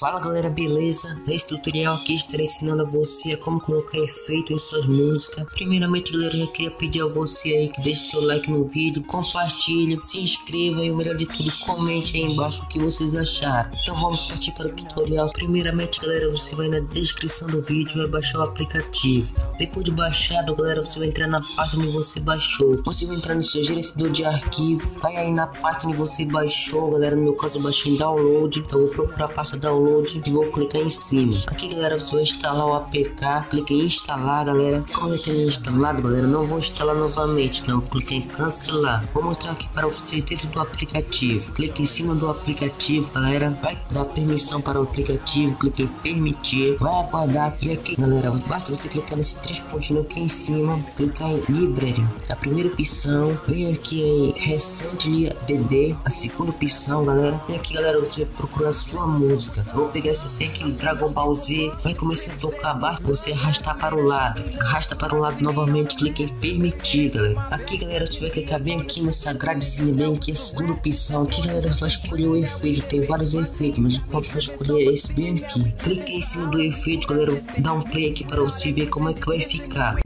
Fala galera, beleza? Nesse tutorial aqui estarei ensinando a você como colocar efeito em suas músicas. Primeiramente galera, eu queria pedir a você aí que deixe seu like no vídeo, compartilhe, se inscreva e o melhor de tudo, comente aí embaixo o que vocês acharam. Então vamos partir para o tutorial. Primeiramente galera, você vai na descrição do vídeo e vai baixar o aplicativo. Depois de baixado galera, você vai entrar na página onde você baixou. Você vai entrar no seu gerenciador de arquivo, vai aí na página onde você baixou, galera, no meu caso eu baixei em download, então eu vou procurar a pasta download download e vou clicar em cima. Aqui galera, você vai instalar o APK, clique em instalar galera. Como eu tenho instalado galera, não vou instalar novamente, não, vou clicar em cancelar. Vou mostrar aqui para vocês dentro do aplicativo. Clique em cima do aplicativo galera, vai dar permissão para o aplicativo, clique em permitir, vai aguardar e aqui. Galera, basta você clicar nesse três pontinhos aqui em cima, clicar em library, a primeira opção, vem aqui em recente DD, a segunda opção galera, e aqui galera, você vai procurar sua música vou pegar esse pack do Dragon Ball Z, vai começar a tocar basta você arrastar para o lado, arrasta para o lado novamente, clique em permitir, galera. Aqui, galera, você vai clicar bem aqui nessa gradezinha, bem aqui, a segunda opção. Aqui, galera, você vai escolher o efeito, tem vários efeitos, mas o qual vai escolher é esse bem aqui. Clique em cima do efeito, galera, dá um play aqui para você ver como é que vai ficar.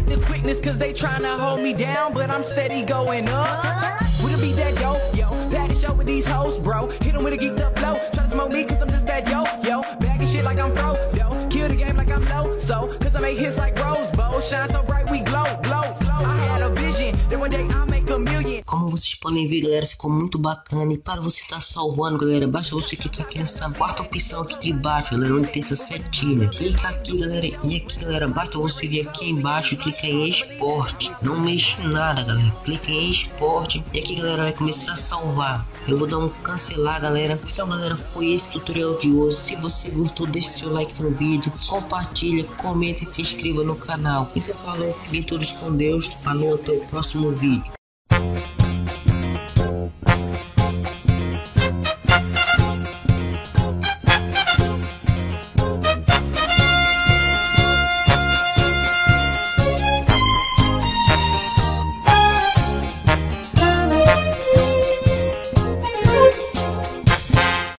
with Rose. Shine so bright, we glow, glow, glow. I had a vision that one day million. Como vocês podem ver, galera, ficou muito bacana. E para você estar salvando, galera, basta você clicar aqui nessa quarta opção aqui de baixo, galera, onde tem essa setinha. Clica aqui, galera, e aqui, galera, basta você vir aqui embaixo, clicar em esporte. Não mexe nada, galera. Clica em esporte e aqui, galera, vai começar a salvar. Eu vou dar um cancelar, galera. Então, galera, foi esse tutorial de hoje. Se você gostou, deixe seu like no vídeo, compartilha, comenta e se inscreva no canal. Então, falou, fiquem todos com Deus. Falou, até o próximo vídeo.